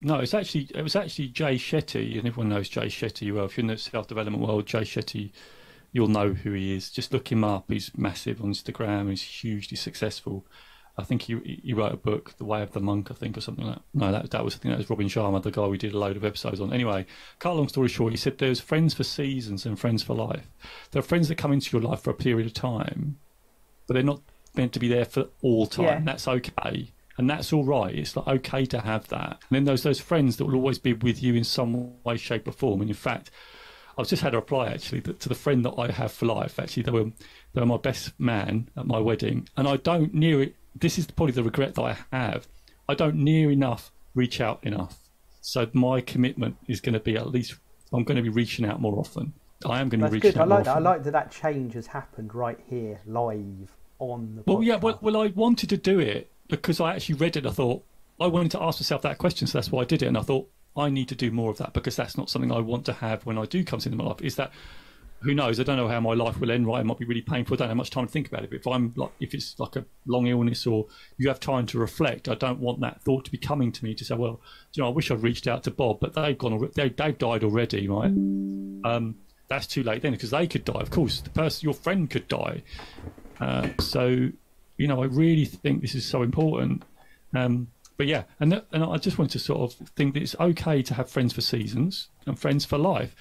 No, it's actually it was actually Jay Shetty, and everyone knows Jay Shetty well. If you're in the self development world, Jay Shetty, you'll know who he is. Just look him up. He's massive on Instagram. He's hugely successful. I think he he wrote a book, The Way of the Monk, I think, or something like that. No, that that was I think that was Robin Sharma, the guy we did a load of episodes on. Anyway, cut a long story short, he said there's friends for seasons and friends for life. There are friends that come into your life for a period of time, but they're not meant to be there for all time. Yeah. That's okay. And that's all right. It's like okay to have that. And then those those friends that will always be with you in some way, shape, or form. And in fact, I've just had a reply actually that, to the friend that I have for life. Actually, they were they were my best man at my wedding, and I don't near it. This is probably the regret that I have. I don't near enough reach out enough. So my commitment is going to be at least I'm going to be reaching out more often. I am going to That's be reaching good. I out more like that. I like that that change has happened right here, live on the. Well, yeah. Well, well, I wanted to do it because I actually read it. I thought I wanted to ask myself that question, so that's why I did it. And I thought I need to do more of that because that's not something I want to have when I do come into my life. Is that who knows? I don't know how my life will end. Right, it might be really painful. I don't have much time to think about it. But if I'm like, if it's like a long illness or you have time to reflect, I don't want that thought to be coming to me to say, well, you know, I wish I'd reached out to Bob, but they've gone, they, they've died already, right? Um, that's too late then because they could die. Of course, the person, your friend, could die. Uh, so, you know, I really think this is so important. Um, but yeah, and and I just want to sort of think that it's okay to have friends for seasons and friends for life.